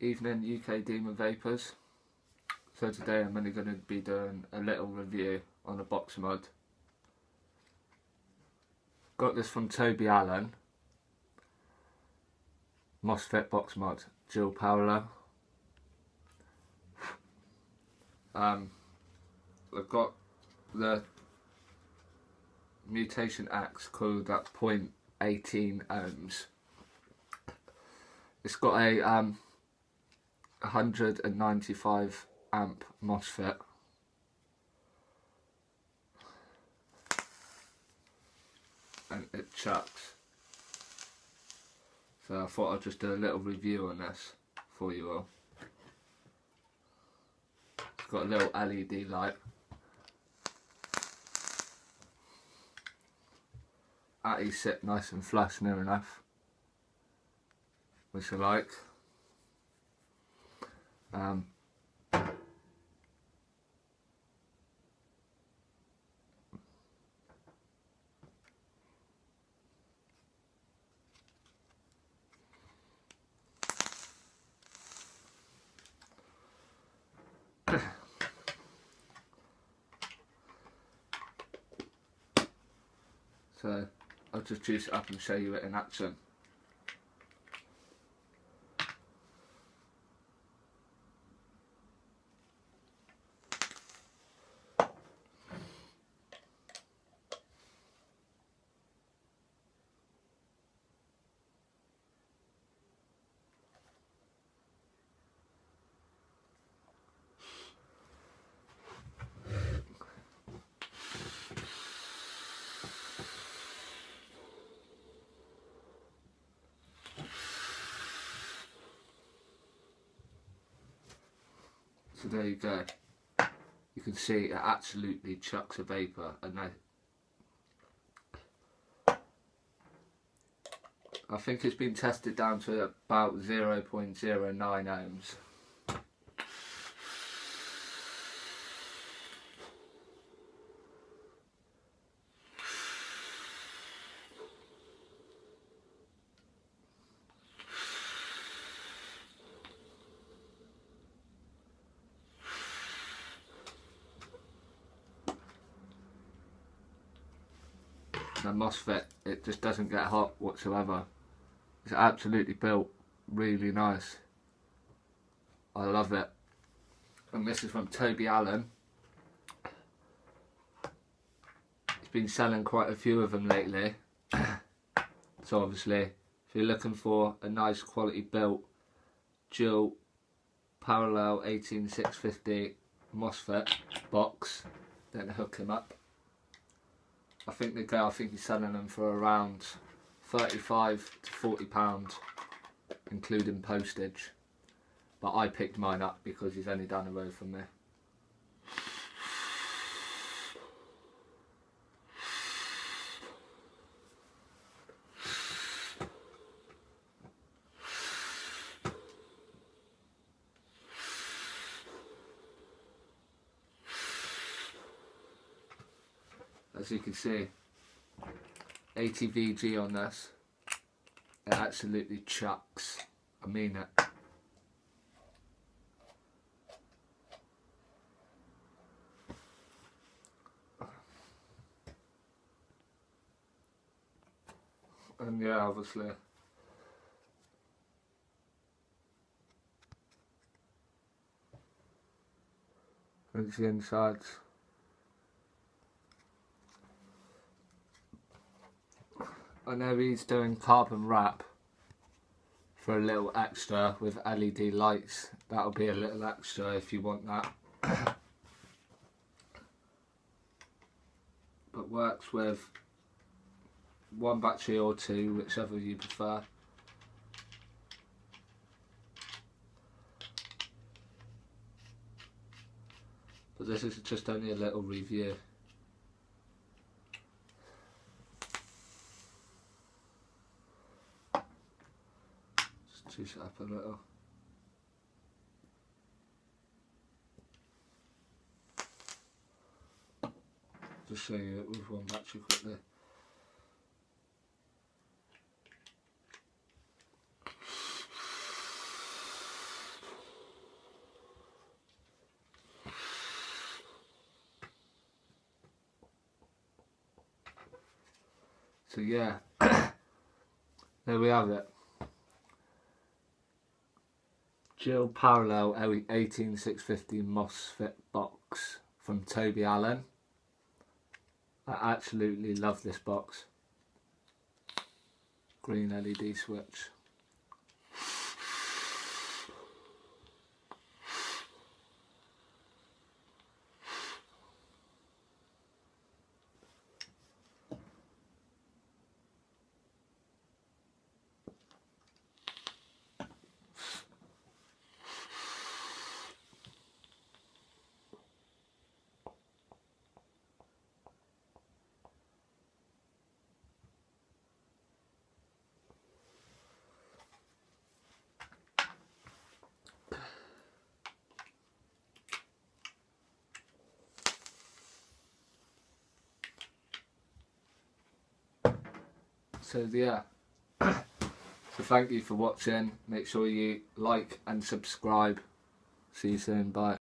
evening UK Demon Vapers. So today I'm only going to be doing a little review on a box mod. Got this from Toby Allan. MOSFET box mod, dual parallel. Um, I've got the Mutation X called at 0.18 ohms. It's got a um, 195 amp MOSFET. And it chucks. So I thought I'd just do a little review on this for you all. It's got a little LED light. Atty sit nice and flush near enough. Which I like. Um, so I'll just juice it up and show you it in action. So there you go. You can see it absolutely chucks a vapour and I, I think it's been tested down to about 0.09 ohms. The MOSFET, it just doesn't get hot whatsoever. It's absolutely built really nice. I love it. And this is from Toby Allan. He's been selling quite a few of them lately. so obviously, if you're looking for a nice quality built dual parallel 18650 MOSFET box, then hook him up. I think the guy, I think he's selling them for around 35 to 40 pounds, including postage. But I picked mine up because he's only down the road from me. As you can see ATVG on this. It absolutely chucks I mean it and yeah obviously It's the insides I know he's doing carbon wrap for a little extra with LED lights. That'll be a little extra if you want that. but works with one battery or two, whichever you prefer. But this is just only a little review. this up a little. Just say it with one battery quickly. So yeah, there we have it. Dual Parallel 18650 MOSFET box from Toby Allan. I absolutely love this box. Green LED switch. So yeah. so thank you for watching. Make sure you like and subscribe. See you soon. Bye.